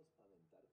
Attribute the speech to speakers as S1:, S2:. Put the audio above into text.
S1: Mucho.